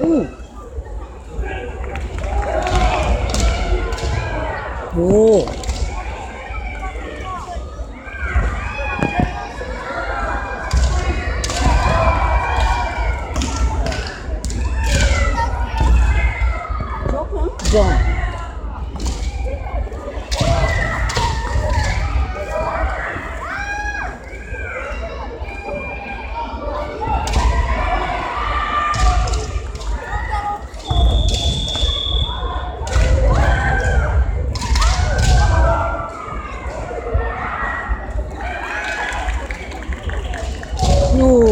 오. 오. 점. no